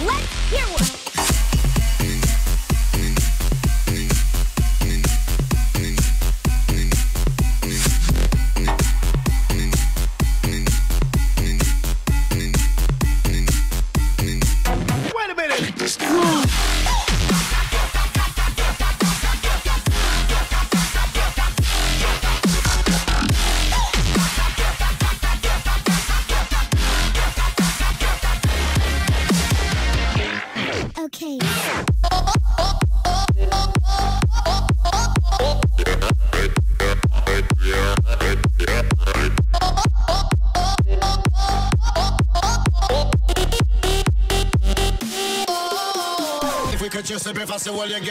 Let's hear one. Wait a minute! Okay. If we could just be fast, all you.